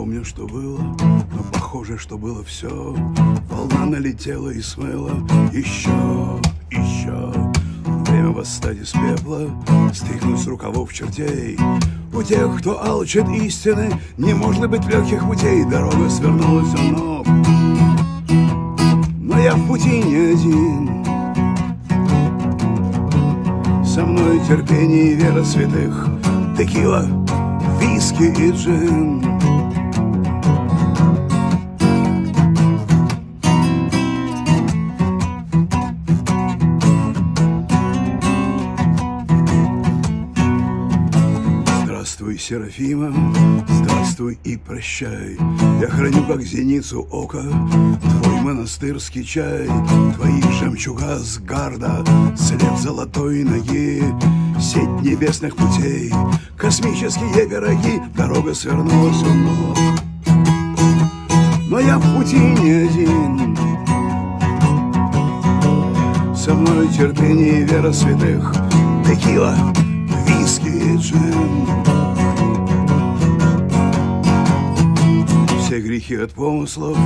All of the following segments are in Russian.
помню, что было, но похоже, что было все. Волна налетела и смыла еще, еще. Время восстать из пепла, стряхнуть с рукавов чертей. У тех, кто алчит истины, не может быть легких путей. Дорога свернулась ног, но я в пути не один. Со мной терпение и вера святых, текила, виски и джин. Серафима, здравствуй и прощай. Я храню, как зеницу ока, твой монастырский чай, твои жемчуга с гарда, след золотой ноги, сеть небесных путей, космические пироги, дорога свернулась у ног. Но я в пути не один, со мной терпение и вера святых, текила, виски и джин. Грехи от помыслов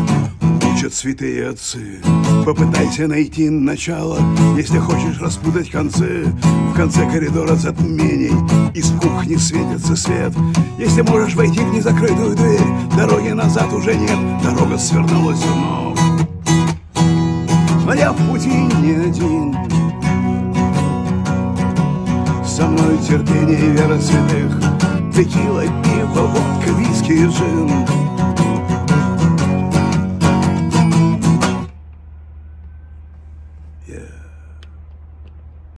учат святые отцы. Попытайся найти начало, если хочешь распутать концы. В конце коридора затмений из кухни светится свет. Если можешь войти в незакрытую дверь, дороги назад уже нет, дорога свернулась ног. Но я в пути не один. Со мной терпение и вера святых, текила, пиво, водка, виски и джин.